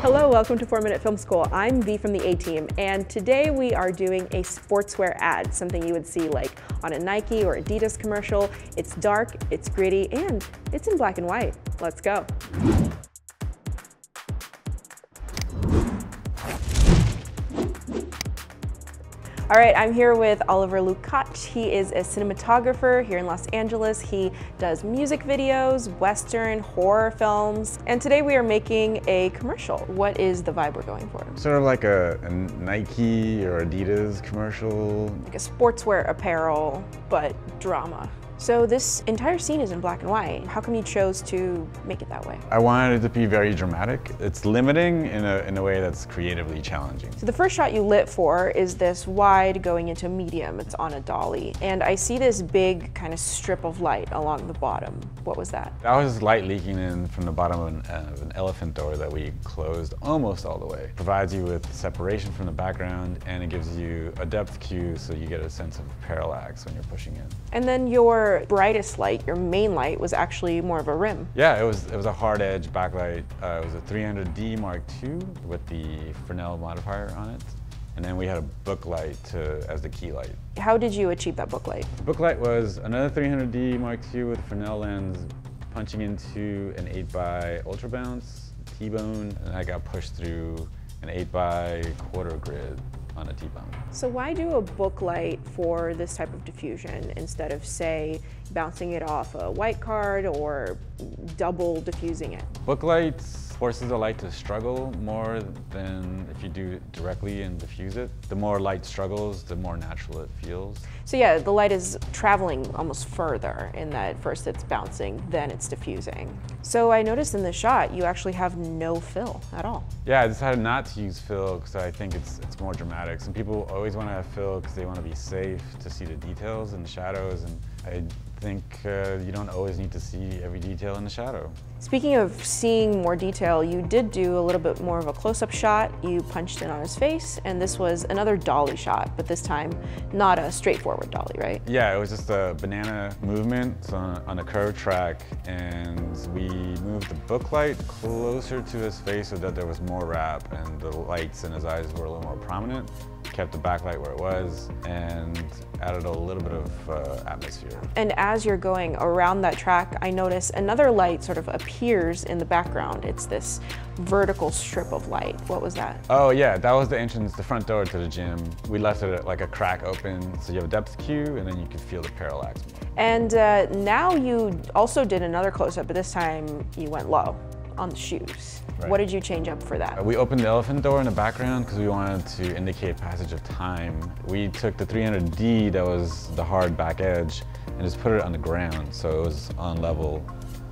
Hello, welcome to 4 Minute Film School. I'm V from the A-Team, and today we are doing a sportswear ad, something you would see like on a Nike or Adidas commercial. It's dark, it's gritty, and it's in black and white. Let's go. All right, I'm here with Oliver Lukacs. He is a cinematographer here in Los Angeles. He does music videos, Western, horror films, and today we are making a commercial. What is the vibe we're going for? Sort of like a, a Nike or Adidas commercial. Like a sportswear apparel, but drama. So this entire scene is in black and white. How come you chose to make it that way? I wanted it to be very dramatic. It's limiting in a, in a way that's creatively challenging. So the first shot you lit for is this wide going into medium. It's on a dolly. And I see this big kind of strip of light along the bottom. What was that? That was light leaking in from the bottom of an, uh, of an elephant door that we closed almost all the way. Provides you with separation from the background and it gives you a depth cue so you get a sense of parallax when you're pushing in. And then your brightest light, your main light, was actually more of a rim. Yeah, it was it was a hard edge backlight. Uh, it was a 300D Mark II with the Fresnel modifier on it. And then we had a book light to, as the key light. How did you achieve that book light? The book light was another 300D Mark II with Fresnel lens punching into an 8x ultra bounce T-bone and I got pushed through an 8x quarter grid on a T-bone. So why do a book light for this type of diffusion instead of say bouncing it off a white card or double diffusing it? Book lights forces the light to struggle more than if you do it directly and diffuse it. The more light struggles, the more natural it feels. So yeah, the light is traveling almost further in that first it's bouncing, then it's diffusing. So I noticed in the shot, you actually have no fill at all. Yeah, I decided not to use fill because I think it's, it's more dramatic. Some people always want to have fill because they want to be safe to see the details and the shadows. And I think uh, you don't always need to see every detail in the shadow. Speaking of seeing more detail, you did do a little bit more of a close-up shot. You punched in on his face, and this was another dolly shot, but this time not a straightforward dolly, right? Yeah, it was just a banana movement on, on a curved track, and we moved the book light closer to his face so that there was more wrap, and the lights in his eyes were a little more prominent kept the backlight where it was and added a little bit of uh, atmosphere. And as you're going around that track, I notice another light sort of appears in the background. It's this vertical strip of light. What was that? Oh yeah, that was the entrance, the front door to the gym. We left it like a crack open, so you have a depth cue and then you can feel the parallax. And uh, now you also did another close-up, but this time you went low on the shoes. Right. What did you change up for that? We opened the elephant door in the background because we wanted to indicate passage of time. We took the 300D that was the hard back edge and just put it on the ground so it was on level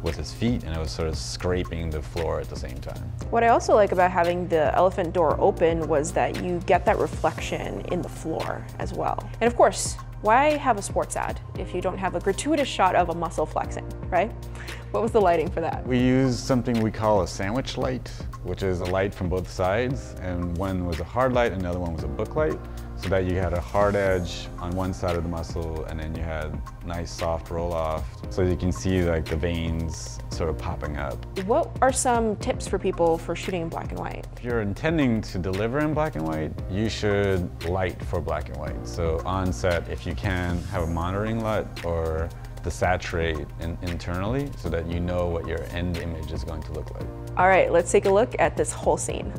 with his feet and it was sort of scraping the floor at the same time. What I also like about having the elephant door open was that you get that reflection in the floor as well. And of course, why have a sports ad if you don't have a gratuitous shot of a muscle flexing, right? What was the lighting for that? We used something we call a sandwich light, which is a light from both sides, and one was a hard light and the other one was a book light so that you had a hard edge on one side of the muscle and then you had nice soft roll off so you can see like the veins sort of popping up. What are some tips for people for shooting in black and white? If you're intending to deliver in black and white, you should light for black and white. So on set, if you can, have a monitoring light or the saturate in, internally so that you know what your end image is going to look like. All right, let's take a look at this whole scene.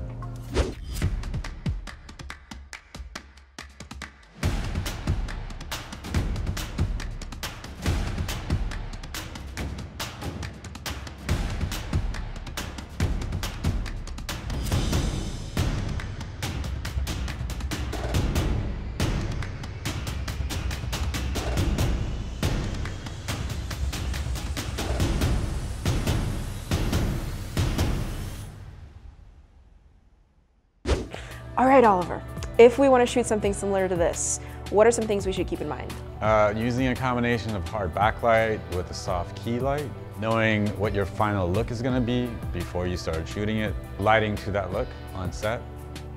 All right, Oliver, if we want to shoot something similar to this, what are some things we should keep in mind? Uh, using a combination of hard backlight with a soft key light, knowing what your final look is going to be before you start shooting it, lighting to that look on set.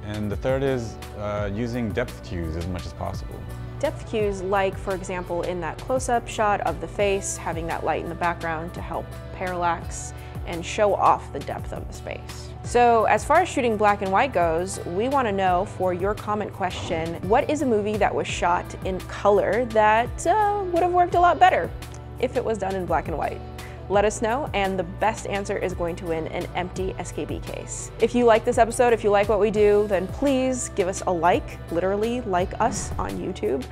And the third is uh, using depth cues as much as possible. Depth cues like, for example, in that close-up shot of the face, having that light in the background to help parallax and show off the depth of the space. So as far as shooting black and white goes, we want to know for your comment question, what is a movie that was shot in color that uh, would have worked a lot better if it was done in black and white? let us know, and the best answer is going to win an empty SKB case. If you like this episode, if you like what we do, then please give us a like, literally like us on YouTube.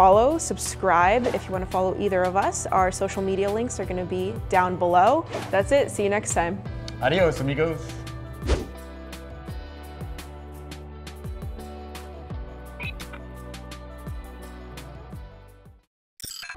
Follow, subscribe if you want to follow either of us. Our social media links are going to be down below. That's it. See you next time. Adios, amigos.